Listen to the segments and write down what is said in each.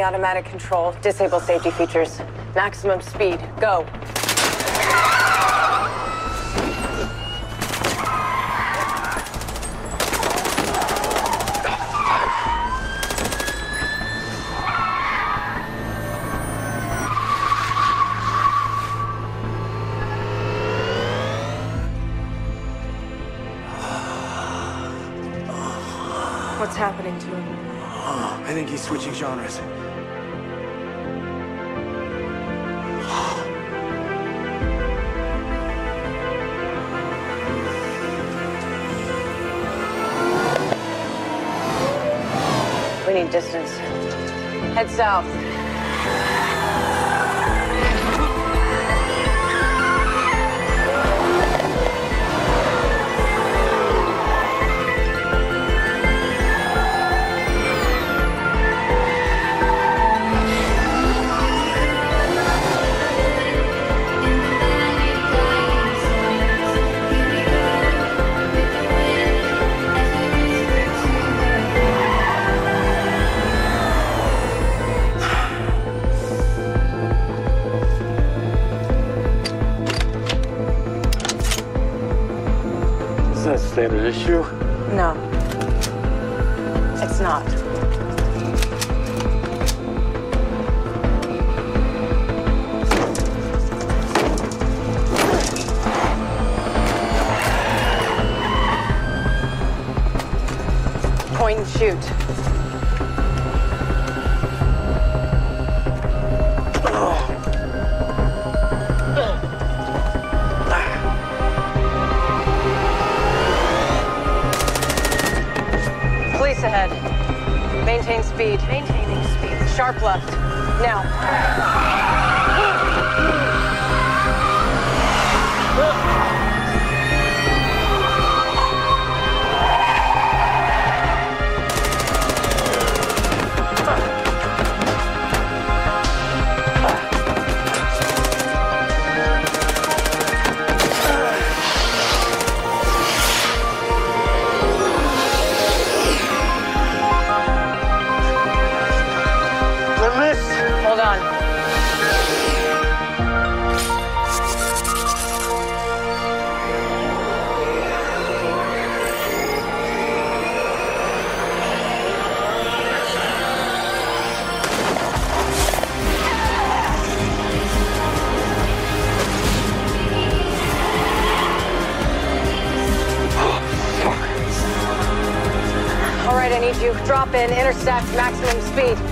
semi-automatic control. Disable safety features. Maximum speed. Go. Switching genres. We need distance. Head south. Issue? No. It's not. Point and shoot. Speed. Maintaining speed. Sharp left. Now. Intersect, maximum speed.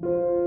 Ah!